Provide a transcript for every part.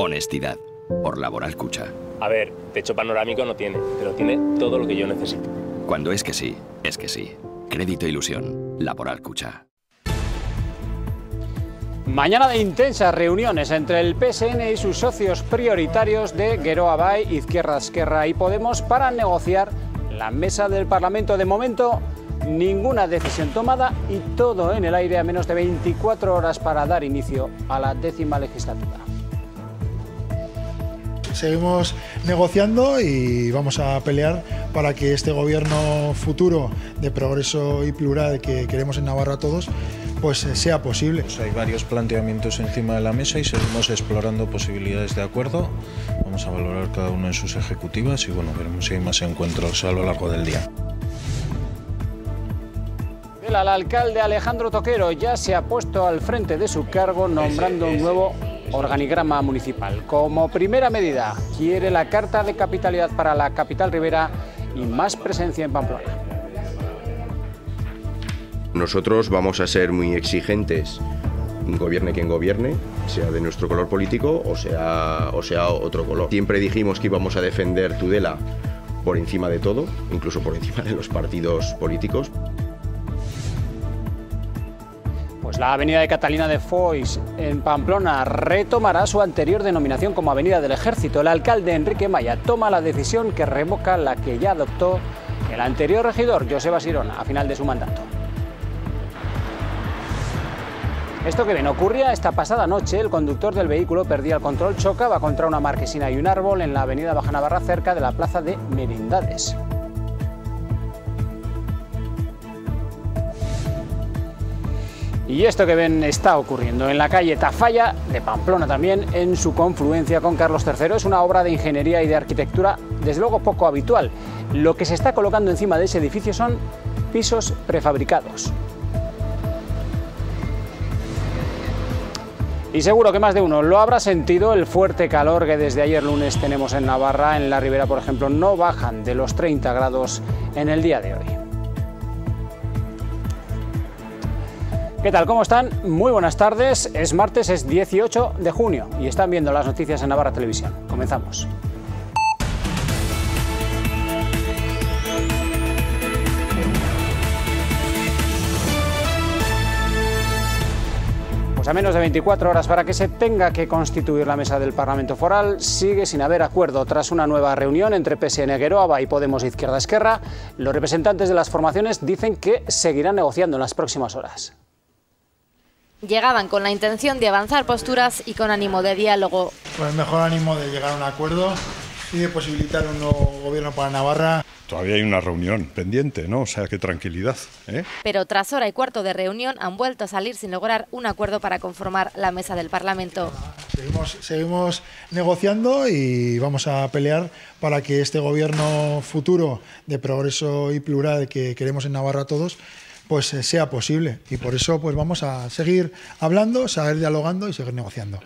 Honestidad. Por Laboral Cucha. A ver, techo panorámico no tiene, pero tiene todo lo que yo necesito. Cuando es que sí, es que sí. Crédito Ilusión. Laboral Cucha. Mañana de intensas reuniones entre el PSN y sus socios prioritarios de Geroa Bay, Izquierda Esquerra y Podemos para negociar la mesa del Parlamento. De momento, ninguna decisión tomada y todo en el aire a menos de 24 horas para dar inicio a la décima legislatura. Seguimos negociando y vamos a pelear para que este gobierno futuro de progreso y plural que queremos en Navarra todos pues sea posible. Pues hay varios planteamientos encima de la mesa y seguimos explorando posibilidades de acuerdo. Vamos a valorar cada uno en sus ejecutivas y bueno, veremos si hay más encuentros a lo largo del día. El alcalde Alejandro Toquero ya se ha puesto al frente de su cargo nombrando un nuevo organigrama municipal. Como primera medida, quiere la carta de capitalidad para la capital ribera y más presencia en Pamplona. Nosotros vamos a ser muy exigentes, gobierne quien gobierne, sea de nuestro color político o sea, o sea otro color. Siempre dijimos que íbamos a defender Tudela por encima de todo, incluso por encima de los partidos políticos. La avenida de Catalina de Foix en Pamplona retomará su anterior denominación como Avenida del Ejército. El alcalde Enrique Maya toma la decisión que revoca la que ya adoptó el anterior regidor, Joseba Sirona, a final de su mandato. Esto que ven ocurría esta pasada noche. El conductor del vehículo perdía el control, chocaba contra una marquesina y un árbol en la avenida Baja Navarra cerca de la plaza de Merindades. Y esto que ven está ocurriendo en la calle Tafalla de Pamplona también, en su confluencia con Carlos III. Es una obra de ingeniería y de arquitectura, desde luego poco habitual. Lo que se está colocando encima de ese edificio son pisos prefabricados. Y seguro que más de uno lo habrá sentido el fuerte calor que desde ayer lunes tenemos en Navarra. En la ribera, por ejemplo, no bajan de los 30 grados en el día de hoy. ¿Qué tal? ¿Cómo están? Muy buenas tardes. Es martes, es 18 de junio y están viendo las noticias en Navarra Televisión. Comenzamos. Pues a menos de 24 horas para que se tenga que constituir la mesa del Parlamento Foral, sigue sin haber acuerdo. Tras una nueva reunión entre PSN Gueroaba y Podemos Izquierda Esquerra, los representantes de las formaciones dicen que seguirán negociando en las próximas horas. Llegaban con la intención de avanzar posturas y con ánimo de diálogo. Con el mejor ánimo de llegar a un acuerdo y de posibilitar un nuevo gobierno para Navarra. Todavía hay una reunión pendiente, ¿no? O sea, qué tranquilidad. ¿eh? Pero tras hora y cuarto de reunión han vuelto a salir sin lograr un acuerdo para conformar la mesa del Parlamento. Seguimos, seguimos negociando y vamos a pelear para que este gobierno futuro de progreso y plural que queremos en Navarra todos pues eh, sea posible. Y por eso pues vamos a seguir hablando, seguir dialogando y seguir negociando.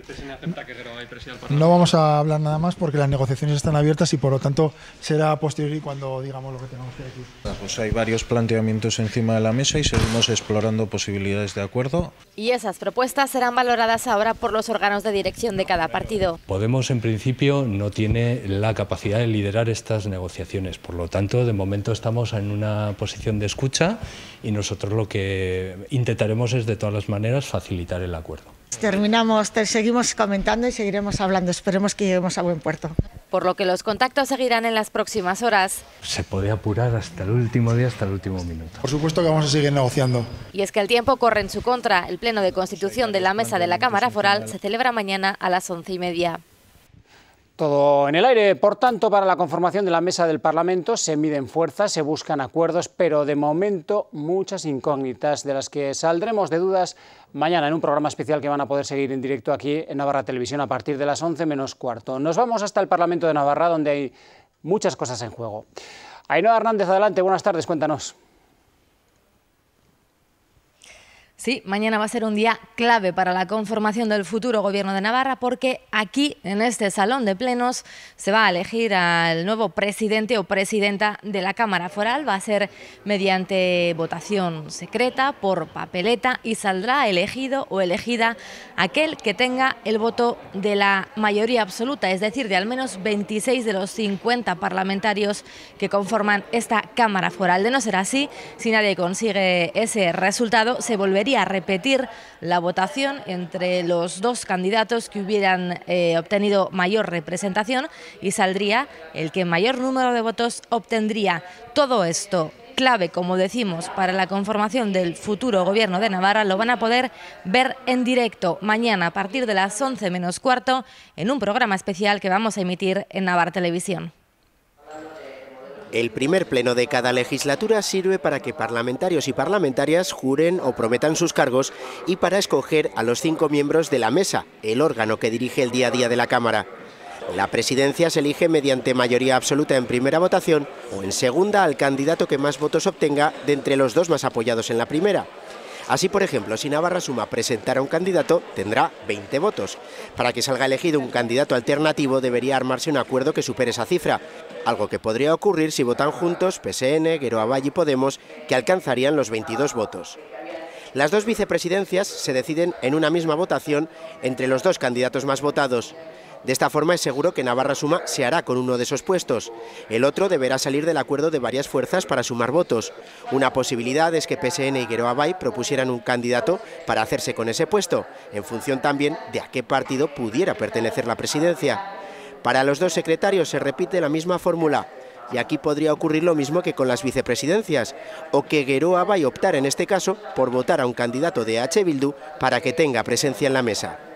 No vamos a hablar nada más porque las negociaciones están abiertas y por lo tanto será posteriori cuando digamos lo que tenemos que decir. Pues hay varios planteamientos encima de la mesa y seguimos explorando posibilidades de acuerdo. Y esas propuestas serán valoradas ahora por los órganos de dirección de cada partido. Podemos en principio no tiene la capacidad de liderar estas negociaciones, por lo tanto de momento estamos en una posición de escucha y nosotros lo que intentaremos es de todas las maneras facilitar el acuerdo. Terminamos, seguimos comentando y seguiremos hablando. Esperemos que lleguemos a buen puerto. Por lo que los contactos seguirán en las próximas horas. Se puede apurar hasta el último día, hasta el último minuto. Por supuesto que vamos a seguir negociando. Y es que el tiempo corre en su contra. El pleno de constitución de la mesa de la Cámara Foral se celebra mañana a las once y media. Todo en el aire. Por tanto, para la conformación de la mesa del Parlamento se miden fuerzas, se buscan acuerdos, pero de momento muchas incógnitas de las que saldremos de dudas mañana en un programa especial que van a poder seguir en directo aquí en Navarra Televisión a partir de las 11 menos cuarto. Nos vamos hasta el Parlamento de Navarra, donde hay muchas cosas en juego. Ainhoa Hernández, adelante, buenas tardes, cuéntanos. Sí, mañana va a ser un día clave para la conformación del futuro gobierno de Navarra porque aquí, en este salón de plenos, se va a elegir al nuevo presidente o presidenta de la Cámara Foral. Va a ser mediante votación secreta por papeleta y saldrá elegido o elegida aquel que tenga el voto de la mayoría absoluta, es decir, de al menos 26 de los 50 parlamentarios que conforman esta Cámara Foral. De no ser así, si nadie consigue ese resultado, se volvería a repetir la votación entre los dos candidatos que hubieran eh, obtenido mayor representación y saldría el que mayor número de votos obtendría. Todo esto clave, como decimos, para la conformación del futuro gobierno de Navarra, lo van a poder ver en directo mañana a partir de las 11 menos cuarto en un programa especial que vamos a emitir en Navarra Televisión. El primer pleno de cada legislatura sirve para que parlamentarios y parlamentarias juren o prometan sus cargos y para escoger a los cinco miembros de la mesa, el órgano que dirige el día a día de la Cámara. La presidencia se elige mediante mayoría absoluta en primera votación o en segunda al candidato que más votos obtenga de entre los dos más apoyados en la primera. Así, por ejemplo, si Navarra Suma presentara un candidato, tendrá 20 votos. Para que salga elegido un candidato alternativo, debería armarse un acuerdo que supere esa cifra, algo que podría ocurrir si votan juntos PSN, Gueroa y Podemos, que alcanzarían los 22 votos. Las dos vicepresidencias se deciden en una misma votación entre los dos candidatos más votados. De esta forma es seguro que Navarra Suma se hará con uno de esos puestos. El otro deberá salir del acuerdo de varias fuerzas para sumar votos. Una posibilidad es que PSN y Gueroa Bay propusieran un candidato para hacerse con ese puesto, en función también de a qué partido pudiera pertenecer la presidencia. Para los dos secretarios se repite la misma fórmula. Y aquí podría ocurrir lo mismo que con las vicepresidencias, o que Gueroa Bay optar en este caso por votar a un candidato de H. Bildu para que tenga presencia en la mesa.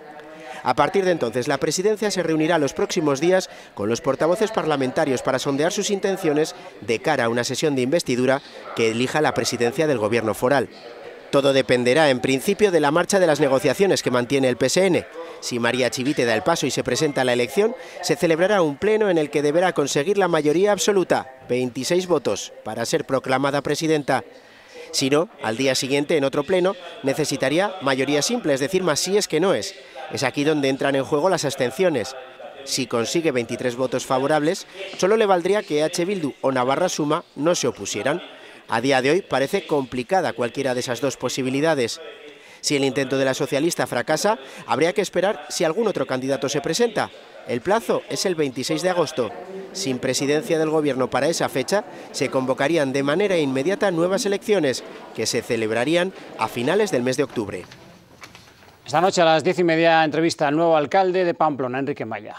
A partir de entonces, la presidencia se reunirá los próximos días con los portavoces parlamentarios para sondear sus intenciones de cara a una sesión de investidura que elija la presidencia del gobierno foral. Todo dependerá, en principio, de la marcha de las negociaciones que mantiene el PSN. Si María Chivite da el paso y se presenta a la elección, se celebrará un pleno en el que deberá conseguir la mayoría absoluta, 26 votos, para ser proclamada presidenta. Si no, al día siguiente, en otro pleno, necesitaría mayoría simple, es decir, más sí es que no es. Es aquí donde entran en juego las abstenciones. Si consigue 23 votos favorables, solo le valdría que H. Bildu o Navarra Suma no se opusieran. A día de hoy parece complicada cualquiera de esas dos posibilidades. Si el intento de la socialista fracasa, habría que esperar si algún otro candidato se presenta. El plazo es el 26 de agosto. Sin presidencia del Gobierno para esa fecha, se convocarían de manera inmediata nuevas elecciones, que se celebrarían a finales del mes de octubre. Esta noche a las diez y media entrevista al nuevo alcalde de Pamplona, Enrique Maya.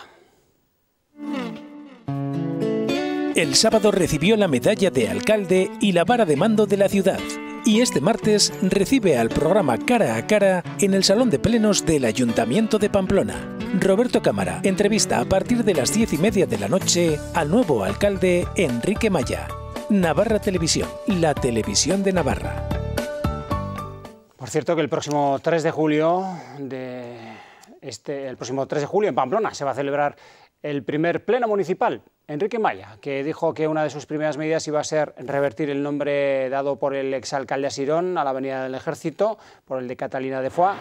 El sábado recibió la medalla de alcalde y la vara de mando de la ciudad. Y este martes recibe al programa Cara a Cara en el Salón de Plenos del Ayuntamiento de Pamplona. Roberto Cámara entrevista a partir de las diez y media de la noche al nuevo alcalde Enrique Maya. Navarra Televisión, la televisión de Navarra. Por cierto que el próximo 3 de julio de este, el próximo 3 de julio en Pamplona se va a celebrar el primer pleno municipal. Enrique Maya, que dijo que una de sus primeras medidas iba a ser revertir el nombre dado por el exalcalde Asirón a la Avenida del Ejército, por el de Catalina de Foix.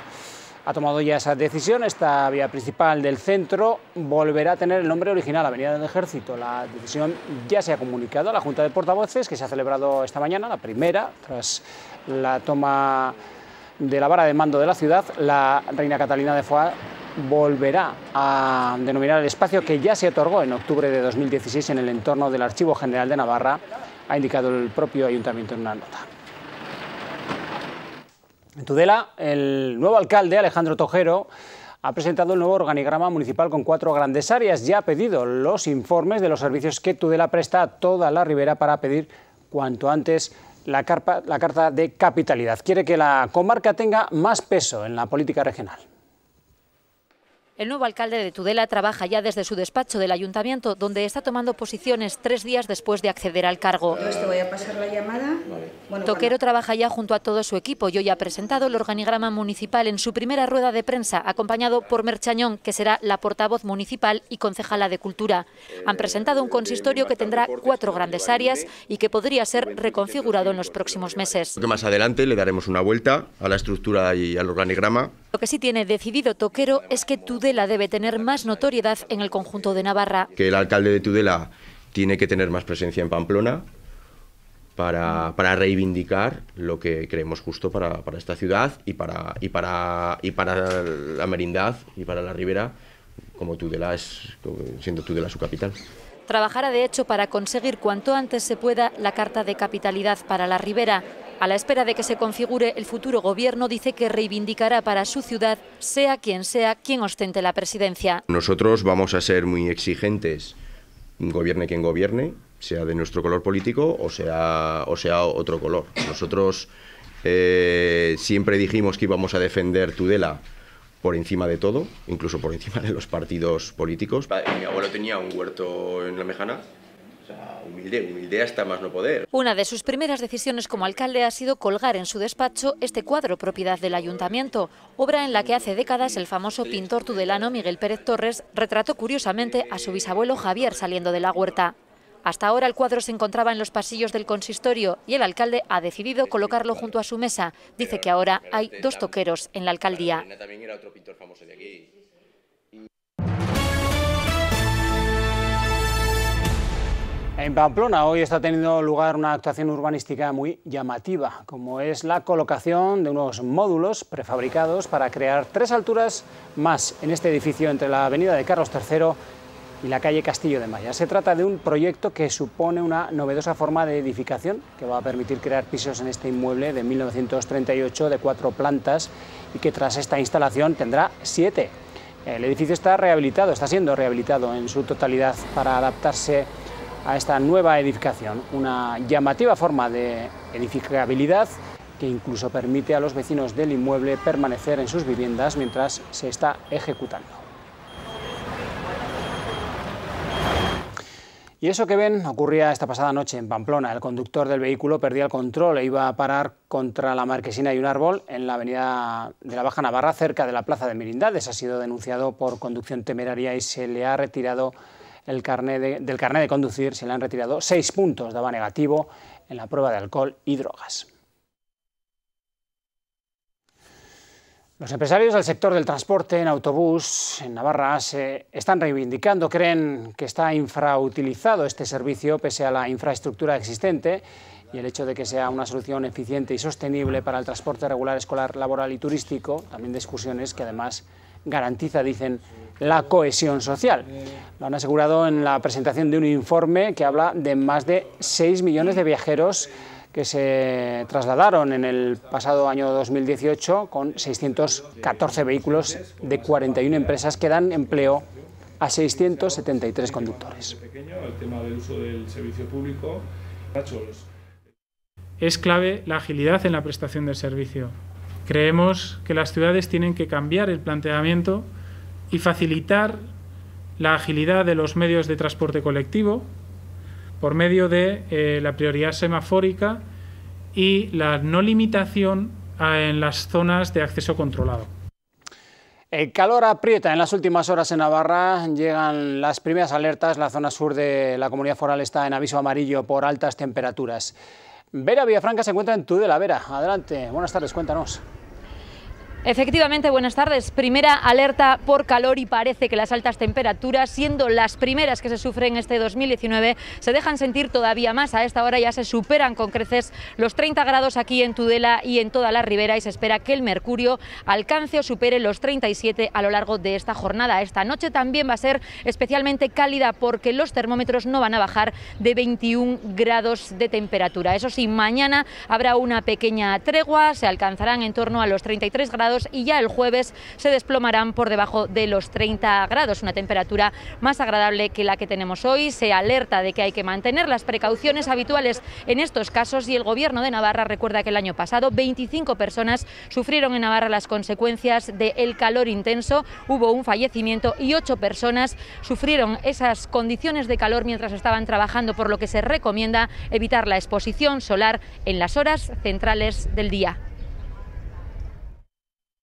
Ha tomado ya esa decisión. Esta vía principal del centro volverá a tener el nombre original, Avenida del Ejército. La decisión ya se ha comunicado a la Junta de Portavoces, que se ha celebrado esta mañana, la primera, tras la toma de la vara de mando de la ciudad, la reina Catalina de Foix volverá a denominar el espacio que ya se otorgó en octubre de 2016 en el entorno del Archivo General de Navarra, ha indicado el propio ayuntamiento en una nota. En Tudela, el nuevo alcalde, Alejandro Tojero, ha presentado el nuevo organigrama municipal con cuatro grandes áreas y ha pedido los informes de los servicios que Tudela presta a toda la ribera para pedir cuanto antes la, la Carta de Capitalidad. Quiere que la comarca tenga más peso en la política regional. El nuevo alcalde de Tudela trabaja ya desde su despacho del ayuntamiento, donde está tomando posiciones tres días después de acceder al cargo. Entonces te voy a pasar la llamada. Bueno, Toquero trabaja ya junto a todo su equipo y hoy ha presentado el organigrama municipal en su primera rueda de prensa, acompañado por Merchañón, que será la portavoz municipal y concejala de Cultura. Han presentado un consistorio que tendrá cuatro grandes áreas y que podría ser reconfigurado en los próximos meses. Más adelante le daremos una vuelta a la estructura y al organigrama lo que sí tiene decidido Toquero es que Tudela debe tener más notoriedad en el conjunto de Navarra. Que el alcalde de Tudela tiene que tener más presencia en Pamplona para, para reivindicar lo que creemos justo para, para, esta ciudad y para, y, para, y para la merindad y para la ribera, como Tudela es, siendo Tudela su capital. Trabajará de hecho para conseguir cuanto antes se pueda la carta de capitalidad para la ribera a la espera de que se configure el futuro gobierno, dice que reivindicará para su ciudad, sea quien sea quien ostente la presidencia. Nosotros vamos a ser muy exigentes, gobierne quien gobierne, sea de nuestro color político o sea, o sea otro color. Nosotros eh, siempre dijimos que íbamos a defender Tudela por encima de todo, incluso por encima de los partidos políticos. Mi abuelo tenía un huerto en la Mejana humilde, humilde hasta más no poder. Una de sus primeras decisiones como alcalde ha sido colgar en su despacho este cuadro propiedad del ayuntamiento, obra en la que hace décadas el famoso pintor tudelano Miguel Pérez Torres retrató curiosamente a su bisabuelo Javier saliendo de la huerta. Hasta ahora el cuadro se encontraba en los pasillos del consistorio y el alcalde ha decidido colocarlo junto a su mesa. Dice que ahora hay dos toqueros en la alcaldía. En Pamplona hoy está teniendo lugar una actuación urbanística muy llamativa, como es la colocación de unos módulos prefabricados para crear tres alturas más en este edificio entre la avenida de Carlos III y la calle Castillo de Maya. Se trata de un proyecto que supone una novedosa forma de edificación que va a permitir crear pisos en este inmueble de 1938 de cuatro plantas y que tras esta instalación tendrá siete. El edificio está rehabilitado, está siendo rehabilitado en su totalidad para adaptarse a esta nueva edificación, una llamativa forma de edificabilidad que incluso permite a los vecinos del inmueble permanecer en sus viviendas mientras se está ejecutando. Y eso que ven ocurría esta pasada noche en Pamplona. El conductor del vehículo perdía el control e iba a parar contra la marquesina y un árbol en la avenida de la Baja Navarra, cerca de la plaza de Mirindades. Ha sido denunciado por conducción temeraria y se le ha retirado el del carnet de conducir se le han retirado seis puntos, daba negativo en la prueba de alcohol y drogas. Los empresarios del sector del transporte en autobús en Navarra se están reivindicando, creen que está infrautilizado este servicio pese a la infraestructura existente y el hecho de que sea una solución eficiente y sostenible para el transporte regular escolar, laboral y turístico, también de excursiones que además garantiza, dicen, la cohesión social. Lo han asegurado en la presentación de un informe que habla de más de 6 millones de viajeros que se trasladaron en el pasado año 2018 con 614 vehículos de 41 empresas que dan empleo a 673 conductores. Es clave la agilidad en la prestación del servicio. Creemos que las ciudades tienen que cambiar el planteamiento y facilitar la agilidad de los medios de transporte colectivo por medio de eh, la prioridad semafórica y la no limitación en las zonas de acceso controlado. El calor aprieta en las últimas horas en Navarra, llegan las primeras alertas, la zona sur de la comunidad foral está en aviso amarillo por altas temperaturas. Vera Villafranca se encuentra en Tudela. Vera, adelante, buenas tardes, cuéntanos. Efectivamente, buenas tardes. Primera alerta por calor y parece que las altas temperaturas, siendo las primeras que se sufren este 2019, se dejan sentir todavía más. A esta hora ya se superan con creces los 30 grados aquí en Tudela y en toda la ribera y se espera que el mercurio alcance o supere los 37 a lo largo de esta jornada. Esta noche también va a ser especialmente cálida porque los termómetros no van a bajar de 21 grados de temperatura. Eso sí, mañana habrá una pequeña tregua, se alcanzarán en torno a los 33 grados y ya el jueves se desplomarán por debajo de los 30 grados, una temperatura más agradable que la que tenemos hoy. Se alerta de que hay que mantener las precauciones habituales en estos casos y el Gobierno de Navarra recuerda que el año pasado 25 personas sufrieron en Navarra las consecuencias del calor intenso, hubo un fallecimiento y ocho personas sufrieron esas condiciones de calor mientras estaban trabajando, por lo que se recomienda evitar la exposición solar en las horas centrales del día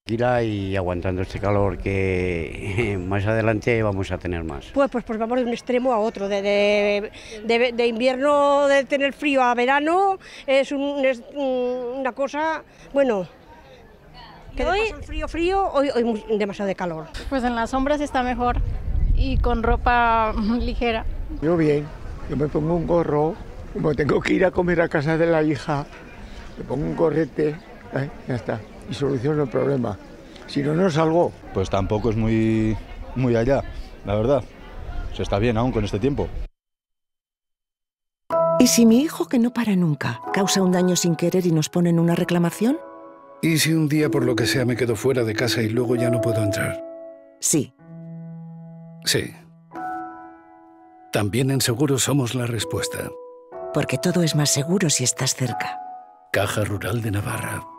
y aguantando este calor que más adelante vamos a tener más. Pues, pues, pues vamos de un extremo a otro, de, de, de, invierno, de tener frío a verano, es, un, es una cosa, bueno, que hoy el frío frío, hoy, hoy demasiado de calor. Pues en las sombras está mejor y con ropa ligera. Yo bien, yo me pongo un gorro, como tengo que ir a comer a casa de la hija, me pongo un gorrete, ¿eh? ya está y soluciono el problema. Si no, no salgo. Pues tampoco es muy, muy allá, la verdad. Se está bien aún con este tiempo. ¿Y si mi hijo que no para nunca causa un daño sin querer y nos ponen una reclamación? ¿Y si un día por lo que sea me quedo fuera de casa y luego ya no puedo entrar? Sí. Sí. También en Seguro somos la respuesta. Porque todo es más seguro si estás cerca. Caja Rural de Navarra.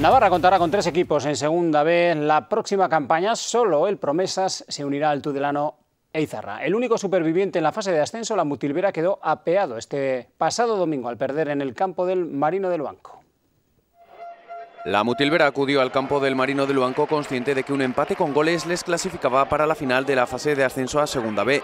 Navarra contará con tres equipos en segunda vez. La próxima campaña solo el Promesas se unirá al Tudelano Eizarra. El único superviviente en la fase de ascenso, la Mutilvera, quedó apeado este pasado domingo al perder en el campo del Marino del Banco. La Mutilvera acudió al campo del Marino del Banco consciente de que un empate con goles les clasificaba para la final de la fase de ascenso a Segunda B.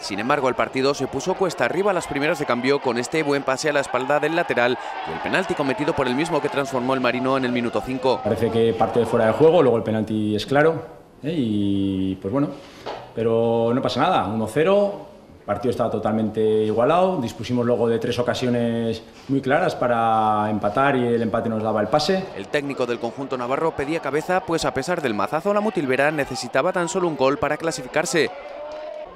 Sin embargo, el partido se puso cuesta arriba a las primeras de cambio con este buen pase a la espalda del lateral y el penalti cometido por el mismo que transformó el Marino en el minuto 5. Parece que parte de fuera de juego, luego el penalti es claro ¿eh? y pues bueno, pero no pasa nada, 1-0, el partido estaba totalmente igualado, dispusimos luego de tres ocasiones muy claras para empatar y el empate nos daba el pase. El técnico del conjunto navarro pedía cabeza, pues a pesar del mazazo, la Mutilvera necesitaba tan solo un gol para clasificarse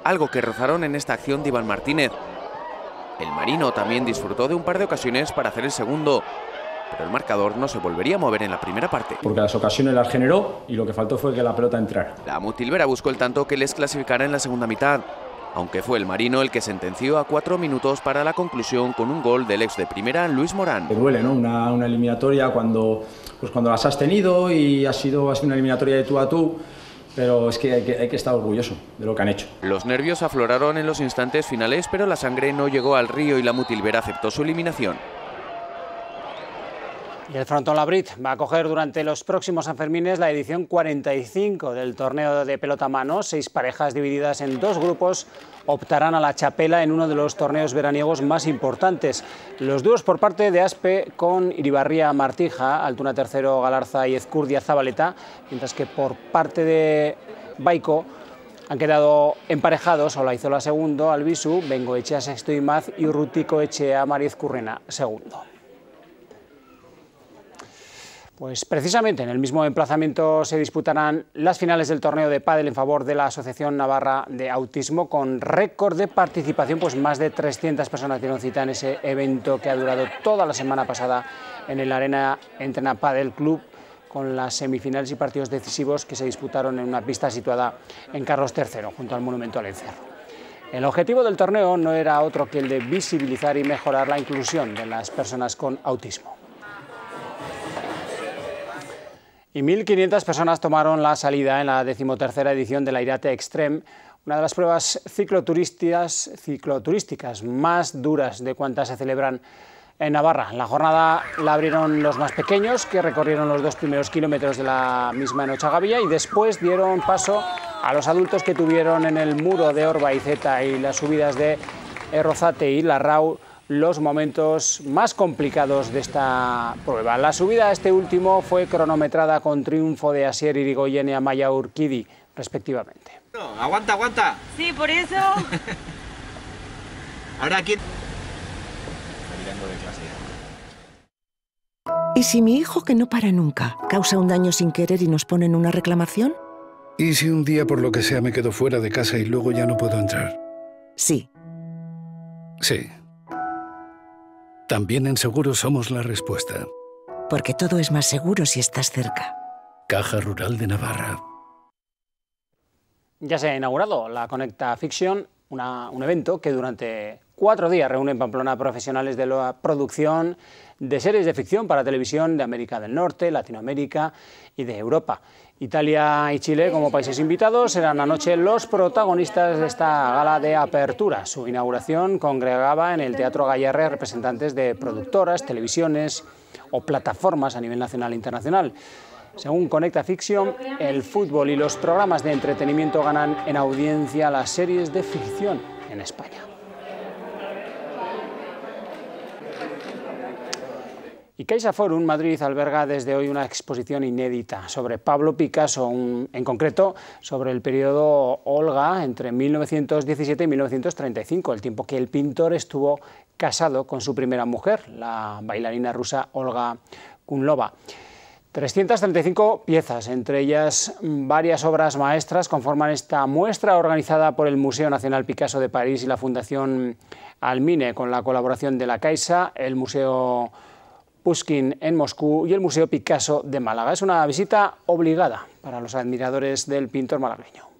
algo que rozaron en esta acción de Iván Martínez. El Marino también disfrutó de un par de ocasiones para hacer el segundo, pero el marcador no se volvería a mover en la primera parte. Porque las ocasiones las generó y lo que faltó fue que la pelota entrara. La Mutilvera buscó el tanto que les clasificara en la segunda mitad, aunque fue el Marino el que sentenció a cuatro minutos para la conclusión con un gol del ex de primera Luis Morán. Te duele, ¿no? Una, una eliminatoria cuando, pues cuando las has tenido y ha sido, ha sido una eliminatoria de tú a tú pero es que hay, que estar orgulloso de lo que han hecho. Los nervios afloraron en los instantes finales, pero la sangre no llegó al río y la Mutilvera aceptó su eliminación. El Frontón Labrit va a coger durante los próximos Sanfermines la edición 45 del torneo de pelota mano. Seis parejas divididas en dos grupos optarán a la chapela en uno de los torneos veraniegos más importantes. Los dúos por parte de Aspe con Iribarría Martija, Altuna Tercero Galarza y Ezcurdia Zabaleta, mientras que por parte de Baico han quedado emparejados Olaizola segundo, Albisu, Bengoechea sexto y Maz y Urrutico Echea Mariz Currena segundo. Pues precisamente en el mismo emplazamiento se disputarán las finales del torneo de pádel en favor de la Asociación Navarra de Autismo con récord de participación, pues más de 300 personas dieron cita en ese evento que ha durado toda la semana pasada en el Arena Entrena Padel Club con las semifinales y partidos decisivos que se disputaron en una pista situada en Carlos III, junto al Monumento al Encierro. El objetivo del torneo no era otro que el de visibilizar y mejorar la inclusión de las personas con autismo. Y 1.500 personas tomaron la salida en la decimotercera edición de la Irate Extreme, una de las pruebas cicloturísticas, cicloturísticas más duras de cuantas se celebran en Navarra. La jornada la abrieron los más pequeños, que recorrieron los dos primeros kilómetros de la misma en y después dieron paso a los adultos que tuvieron en el muro de Orba y Zeta y las subidas de Rozate y Larrau los momentos más complicados de esta prueba. La subida a este último fue cronometrada con triunfo de Asier Irigoyen y Amaya Urquidi, respectivamente. No, aguanta, aguanta. Sí, por eso. Ahora aquí. ¿Y si mi hijo que no para nunca causa un daño sin querer y nos ponen una reclamación? ¿Y si un día por lo que sea me quedo fuera de casa y luego ya no puedo entrar? Sí. Sí. También en Seguro somos la respuesta. Porque todo es más seguro si estás cerca. Caja Rural de Navarra. Ya se ha inaugurado la Conecta Fiction, un evento que durante cuatro días reúne en Pamplona profesionales de la producción de series de ficción para televisión de América del Norte, Latinoamérica y de Europa. Italia y Chile, como países invitados, serán anoche los protagonistas de esta gala de apertura. Su inauguración congregaba en el Teatro Gallarre representantes de productoras, televisiones o plataformas a nivel nacional e internacional. Según Conecta Fiction, el fútbol y los programas de entretenimiento ganan en audiencia las series de ficción en España. Y Caixa Forum Madrid alberga desde hoy una exposición inédita sobre Pablo Picasso, en concreto sobre el periodo Olga entre 1917 y 1935, el tiempo que el pintor estuvo casado con su primera mujer, la bailarina rusa Olga Kunlova. 335 piezas, entre ellas varias obras maestras, conforman esta muestra organizada por el Museo Nacional Picasso de París y la Fundación Almine, con la colaboración de la Caixa, el Museo Pushkin en Moscú y el Museo Picasso de Málaga. Es una visita obligada para los admiradores del pintor malagueño.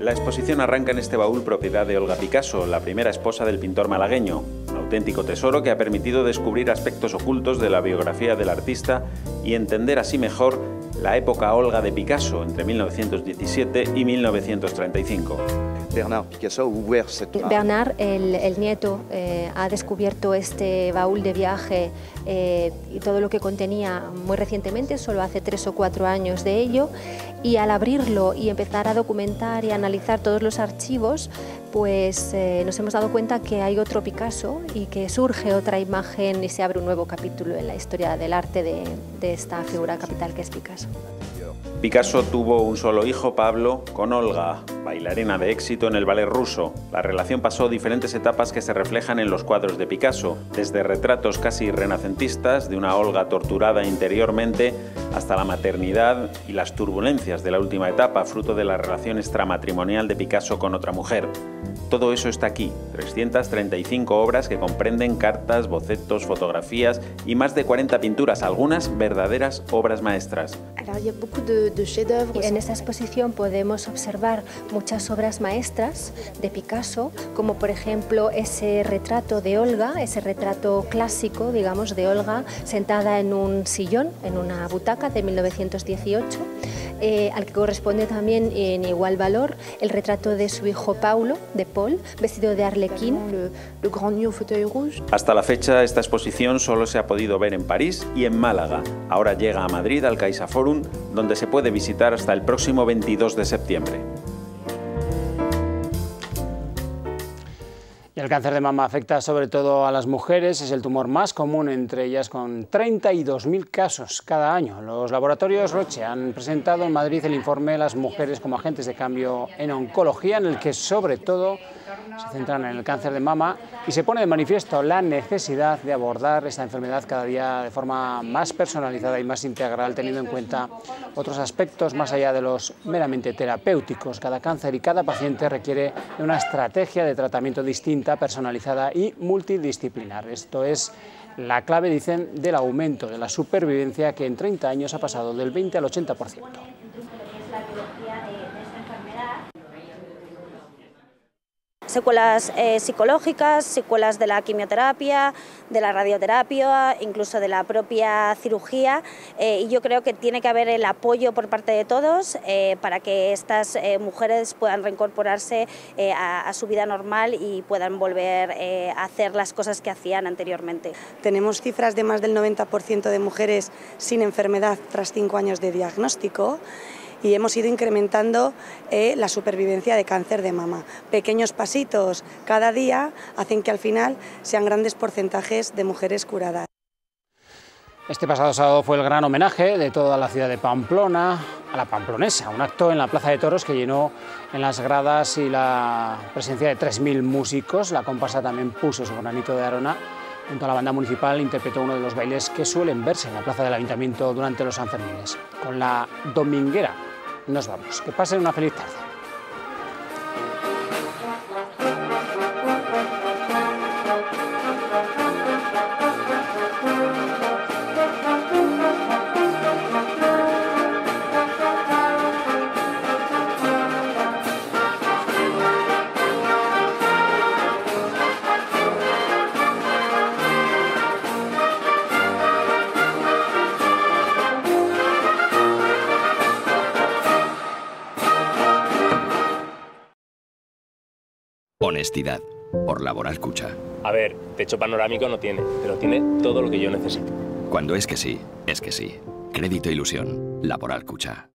La exposición arranca en este baúl propiedad de Olga Picasso, la primera esposa del pintor malagueño, un auténtico tesoro que ha permitido descubrir aspectos ocultos de la biografía del artista y entender así mejor la época Olga de Picasso entre 1917 y 1935. Bernard Picasso Bernard, el, nieto, eh, ha descubierto este baúl de viaje eh, y todo lo que contenía muy recientemente, solo hace tres o cuatro años de ello, y al abrirlo y empezar a documentar y analizar todos los archivos, pues eh, nos hemos dado cuenta que hay otro Picasso y que surge otra imagen y se abre un nuevo capítulo en la historia del arte de, de esta figura capital que es Picasso. Picasso tuvo un solo hijo, Pablo, con Olga, bailarina de éxito en el ballet ruso. La relación pasó diferentes etapas que se reflejan en los cuadros de Picasso, desde retratos casi renacentistas de una Olga torturada interiormente hasta la maternidad y las turbulencias de la última etapa, fruto de la relación extramatrimonial de Picasso con otra mujer. Todo eso está aquí, 335 obras que comprenden cartas, bocetos, fotografías y más de 40 pinturas, algunas verdaderas obras maestras. En esta exposición podemos observar muchas obras maestras de Picasso, como por ejemplo ese retrato de Olga, ese retrato clásico, digamos, de Olga sentada en un sillón, en una butaca de 1918 eh, al que corresponde también en igual valor el retrato de su hijo Paulo, de Paul, vestido de arlequín. Hasta la fecha, esta exposición solo se ha podido ver en París y en Málaga. Ahora llega a Madrid, al Caixa Forum, donde se puede visitar hasta el próximo 22 de septiembre. El cáncer de mama afecta sobre todo a las mujeres, es el tumor más común entre ellas con 32.000 casos cada año. Los laboratorios Roche han presentado en Madrid el informe Las mujeres como agentes de cambio en oncología, en el que sobre todo se centran en el cáncer de mama y se pone de manifiesto la necesidad de abordar esta enfermedad cada día de forma más personalizada y más integral, teniendo en cuenta otros aspectos más allá de los meramente terapéuticos. Cada cáncer y cada paciente requiere de una estrategia de tratamiento distinta, personalizada y multidisciplinar. Esto es la clave, dicen, del aumento de la supervivencia que en 30 años ha pasado del 20 al 80%. Secuelas eh, psicológicas, secuelas de la quimioterapia, de la radioterapia, incluso de la propia cirugía. Eh, y yo creo que tiene que haber el apoyo por parte de todos eh, para que estas mujeres puedan reincorporarse a, a, su vida normal y puedan volver a hacer las cosas que hacían anteriormente. Tenemos cifras de más del 90% de mujeres sin enfermedad tras cinco años de diagnóstico y hemos ido incrementando eh, la supervivencia de cáncer de mama. Pequeños pasitos cada día hacen que al final sean grandes porcentajes de mujeres curadas. Este pasado sábado fue el gran homenaje de toda la ciudad de Pamplona a la pamplonesa, un acto en la Plaza de Toros que llenó en las gradas y la presencia de 3.000 músicos. La comparsa también puso su granito de arona. Junto a la banda municipal interpretó uno de los bailes que suelen verse en la plaza del ayuntamiento durante los Sanfermines, con la dominguera nos vamos. Que pasen una feliz tarde. Honestidad. Por Laboral Cucha. A ver, techo panorámico no tiene, pero tiene todo lo que yo necesito. Cuando es que sí, es que sí. Crédito Ilusión. Laboral Cucha.